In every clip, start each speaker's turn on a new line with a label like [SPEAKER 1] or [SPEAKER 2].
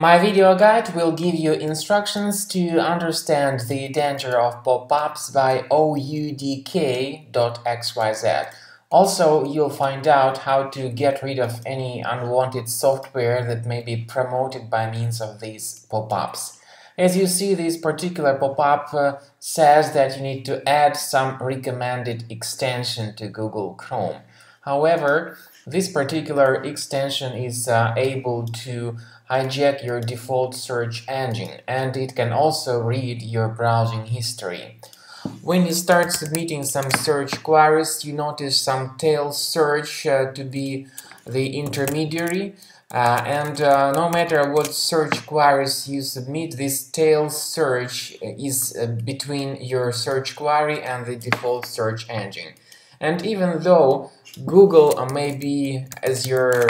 [SPEAKER 1] My video guide will give you instructions to understand the danger of pop-ups by Audk.xyz. Also, you'll find out how to get rid of any unwanted software that may be promoted by means of these pop-ups. As you see, this particular pop-up uh, says that you need to add some recommended extension to Google Chrome. However, this particular extension is uh, able to hijack your default search engine and it can also read your browsing history. When you start submitting some search queries, you notice some tail search uh, to be the intermediary uh, and uh, no matter what search queries you submit, this tail search is uh, between your search query and the default search engine. And even though Google may be as your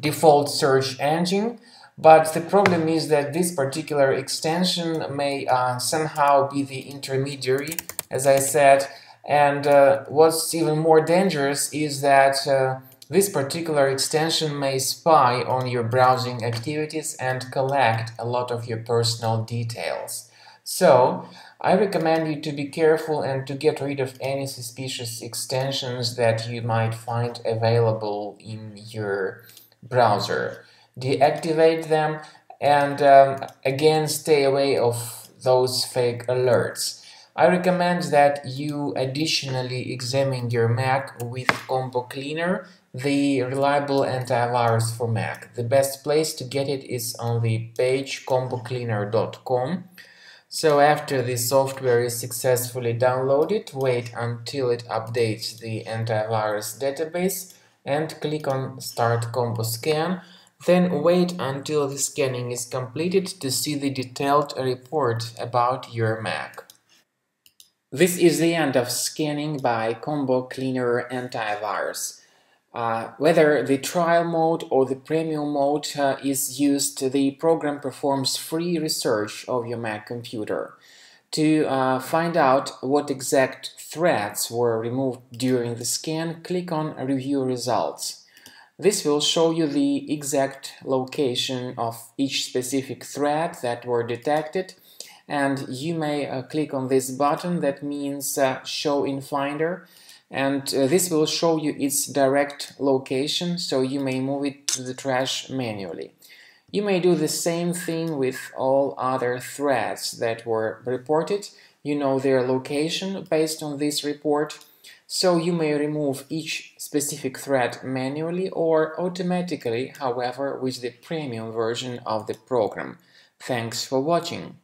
[SPEAKER 1] default search engine, but the problem is that this particular extension may uh, somehow be the intermediary, as I said, and uh, what's even more dangerous is that uh, this particular extension may spy on your browsing activities and collect a lot of your personal details. So, I recommend you to be careful and to get rid of any suspicious extensions that you might find available in your browser. Deactivate them and um, again stay away of those fake alerts. I recommend that you additionally examine your Mac with Combo Cleaner, the reliable antivirus for Mac. The best place to get it is on the page combocleaner.com. So after the software is successfully downloaded, wait until it updates the antivirus database and click on Start Combo Scan. Then wait until the scanning is completed to see the detailed report about your Mac. This is the end of scanning by Combo Cleaner Antivirus. Uh, whether the trial mode or the premium mode uh, is used, the program performs free research of your Mac computer. To uh, find out what exact threads were removed during the scan, click on Review Results. This will show you the exact location of each specific thread that were detected and you may uh, click on this button that means uh, Show in Finder and uh, this will show you its direct location so you may move it to the trash manually. You may do the same thing with all other threads that were reported. You know their location based on this report, so you may remove each specific thread manually or automatically, however, with the premium version of the program. Thanks for watching.